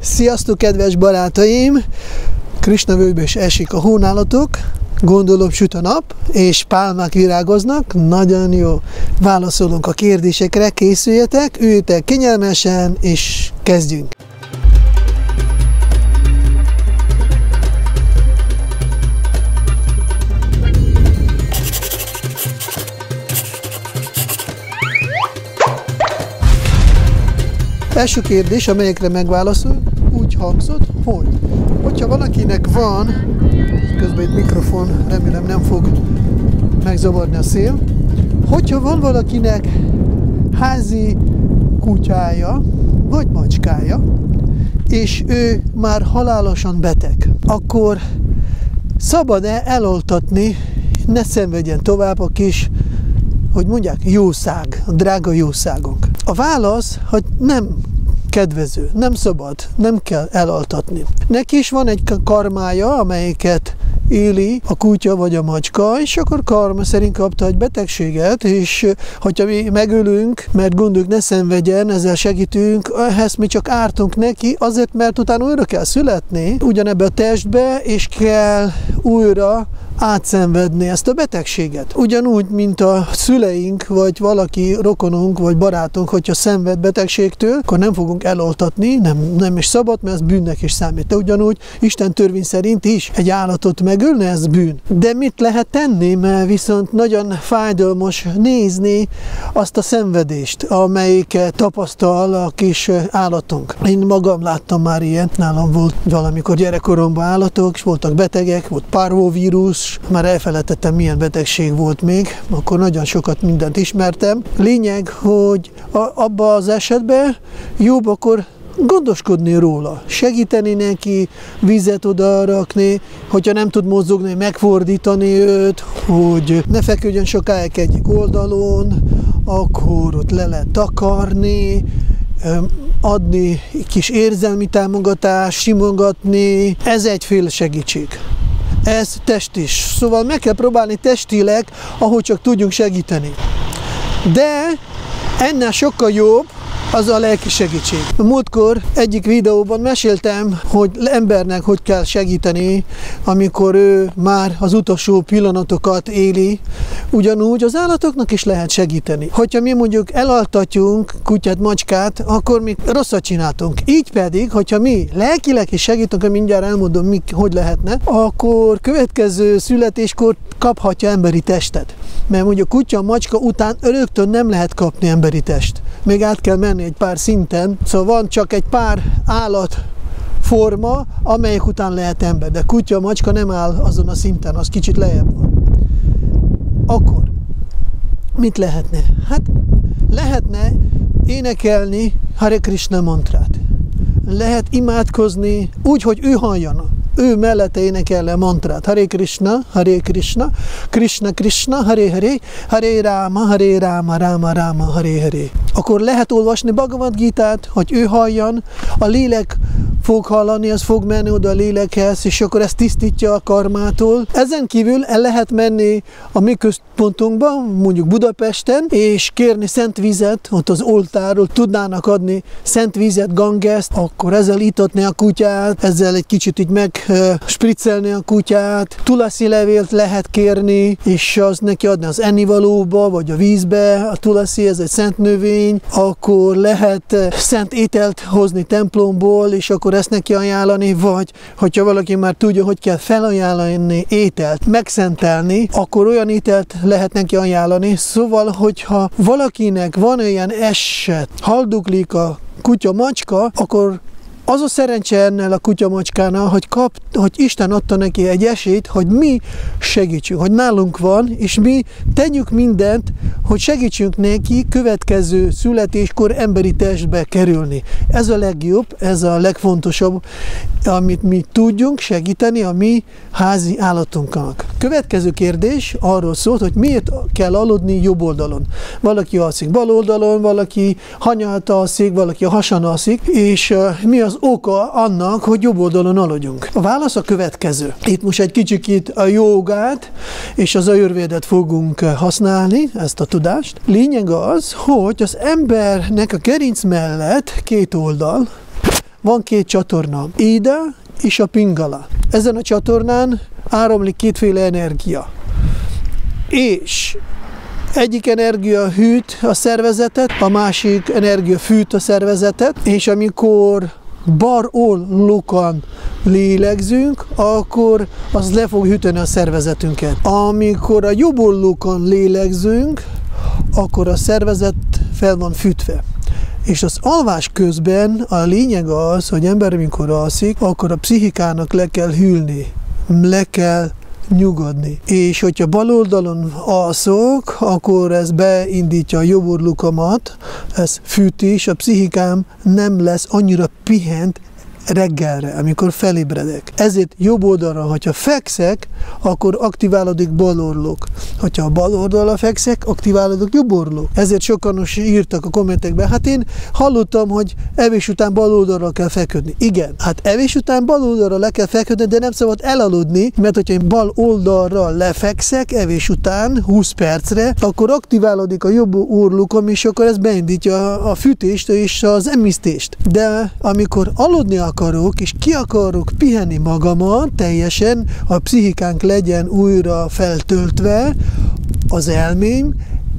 Sziasztok, kedves barátaim! Krisna völgybe is esik a hónálatok, gondolom süt a nap, és pálmák virágoznak, nagyon jó. Válaszolunk a kérdésekre, készüljetek, üljetek kényelmesen, és kezdjünk! Első kérdés, amelyekre megválaszol, úgy hangzott, hogy hogyha valakinek van, közben egy mikrofon, remélem nem fog megzavarni a szél, hogyha van valakinek házi kutyája, vagy macskája, és ő már halálosan beteg, akkor szabad-e eloltatni, ne szenvedjen tovább a kis, hogy mondják, jószág, a drága jószágunk. A válasz, hogy nem kedvező, nem szabad, nem kell elaltatni. Neki is van egy karmája, amelyiket éli a kutya vagy a macska, és akkor karma szerint kapta egy betegséget, és hogyha mi megölünk, mert gondoljuk ne szenvedjen, ezzel segítünk, ehhez mi csak ártunk neki, azért, mert utána újra kell születni, ugyanebbe a testbe, és kell újra átszenvedni ezt a betegséget. Ugyanúgy, mint a szüleink, vagy valaki rokonunk, vagy barátunk, hogyha szenved betegségtől, akkor nem fogunk eloltatni, nem, nem is szabad, mert ez bűnnek is számít. De ugyanúgy Isten törvény szerint is egy állatot megölni, ez bűn. De mit lehet tenni, mert viszont nagyon fájdalmas nézni azt a szenvedést, amelyiket tapasztal a kis állatunk. Én magam láttam már ilyet, nálam volt valamikor gyerekkoromban állatok, és voltak betegek, volt parvovírus, már elfelejtettem milyen betegség volt még, akkor nagyon sokat mindent ismertem. Lényeg, hogy abba az esetben jobb akkor gondoskodni róla, segíteni neki, vizet odarakni, hogyha nem tud mozogni, megfordítani őt, hogy ne feküdjön sokáig egyik oldalon, akkor ott le lehet takarni, adni kis érzelmi támogatást, simogatni, ez egyféle segítség ez test is. Szóval meg kell próbálni testileg, ahogy csak tudjunk segíteni. De ennél sokkal jobb, az a lelki segítség. Múltkor egyik videóban meséltem, hogy embernek hogy kell segíteni, amikor ő már az utolsó pillanatokat éli, ugyanúgy az állatoknak is lehet segíteni. Hogyha mi mondjuk elaltatjunk kutyát, macskát, akkor mi rosszat csináltunk. Így pedig, hogyha mi lelkileg is segítünk, mindjárt elmondom, mi, hogy lehetne, akkor következő születéskor kaphatja emberi testet. Mert mondjuk kutya, macska után rögtön nem lehet kapni emberi test. Még át kell menni egy pár szinten, szóval van csak egy pár állat forma, amelyek után lehet ember, de kutya, macska nem áll azon a szinten, az kicsit lejjebb van. Akkor mit lehetne? Hát lehetne énekelni Hare Krishna mantrát. Lehet imádkozni úgy, hogy ő halljon ő mellette énekel a mantrát. Hare Krishna, Hare Krishna, Krishna Krishna, Hare Hare, Hare Rama, Hare Rama, Rama Rama, Hare Hare. Akkor lehet olvasni Bhagavad Gita-t, hogy ő halljon, a lélek fog hallani, az fog menni oda a lélekhez, és akkor ezt tisztítja a karmától. Ezen kívül el lehet menni a mi központunkba, mondjuk Budapesten, és kérni szent vizet, ott az oltáról tudnának adni szent vizet, gangeszt, akkor ezzel itatni a kutyát, ezzel egy kicsit így meg spriccelni a kutyát, tulaszi levélt lehet kérni, és az neki adni az ennivalóba, vagy a vízbe, a tulaszi, ez egy szent növény, akkor lehet szent ételt hozni templomból, és akkor ezt neki ajánlani, vagy hogyha valaki már tudja, hogy kell felajánlani ételt, megszentelni, akkor olyan ételt lehet neki ajánlani. Szóval, hogyha valakinek van olyan eset, halduklik a kutya, macska, akkor az a szerencse ennél a kutyamacskának, hogy, kap, hogy Isten adta neki egy esélyt, hogy mi segítsünk, hogy nálunk van, és mi tegyük mindent, hogy segítsünk neki következő születéskor emberi testbe kerülni. Ez a legjobb, ez a legfontosabb, amit mi tudjunk segíteni a mi házi állatunknak. Következő kérdés arról szólt, hogy miért kell aludni jobb oldalon. Valaki alszik bal oldalon, valaki hanyalta alszik, valaki hasan alszik, és mi az oka annak, hogy jobb oldalon aludjunk? A válasz a következő. Itt most egy kicsit a jogát és az ajurvédet fogunk használni, ezt a tudást. Lényeg az, hogy az embernek a gerinc mellett két oldal, van két csatorna, ide és a pingala. Ezen a csatornán áramlik kétféle energia. És egyik energia hűt a szervezetet, a másik energia fűt a szervezetet, és amikor bar ollukon lélegzünk, akkor az le fog hűteni a szervezetünket. Amikor a jobb ollukon lélegzünk, akkor a szervezet fel van fűtve. És az alvás közben a lényeg az, hogy ember, amikor alszik, akkor a pszichikának le kell hűlni, le kell nyugodni. És hogyha bal oldalon alszok, akkor ez beindítja a jobb orlukamat, ez fűti, és a pszichikám nem lesz annyira pihent, reggelre, amikor felébredek. Ezért jobb oldalra, hogyha fekszek, akkor aktiválódik bal orlok. Hogyha a bal oldalra fekszek, aktiválódik jobb orlok. Ezért sokan is írtak a kommentekben, hát én hallottam, hogy evés után bal oldalra kell feküdni. Igen, hát evés után bal oldalra le kell feküdni, de nem szabad elaludni, mert hogyha én bal oldalra lefekszek evés után 20 percre, akkor aktiválódik a jobb orlukom, és akkor ez beindítja a fűtést és az emisztést. De amikor aludni akarok, és ki akarok pihenni magamat teljesen, a pszichikánk legyen újra feltöltve, az elmém,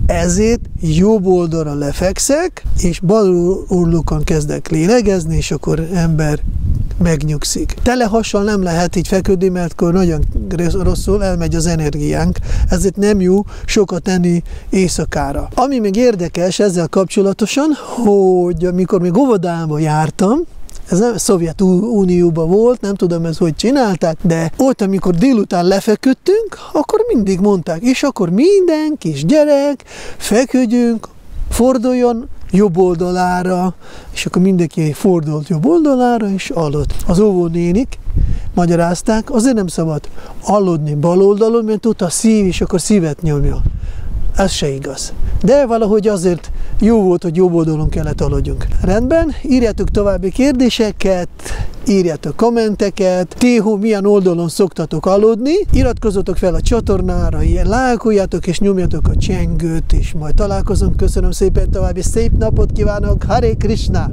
ezért jobb oldalra lefekszek, és bal orlukon kezdek lélegezni, és akkor ember megnyugszik. Telehassal nem lehet így feküdni, mert akkor nagyon rosszul elmegy az energiánk, ezért nem jó sokat tenni éjszakára. Ami még érdekes ezzel kapcsolatosan, hogy amikor még óvodába jártam, ez nem Szovjetunióban volt, nem tudom ez hogy csinálták, de ott, amikor délután lefeküdtünk, akkor mindig mondták, és akkor minden kis gyerek feküdjünk, forduljon jobb oldalára, és akkor mindenki fordult jobb oldalára, és aludt. Az óvónénik magyarázták, azért nem szabad aludni bal oldalon, mert ott a szív, és akkor szívet nyomja. Ez se igaz. De valahogy azért jó volt, hogy jobb oldalon kellett aludjunk. Rendben, írjátok további kérdéseket, írjátok kommenteket, téhó milyen oldalon szoktatok aludni, iratkozzatok fel a csatornára, ilyen lájkoljátok és nyomjatok a csengőt, és majd találkozunk. Köszönöm szépen további szép napot kívánok, Hare Krishna!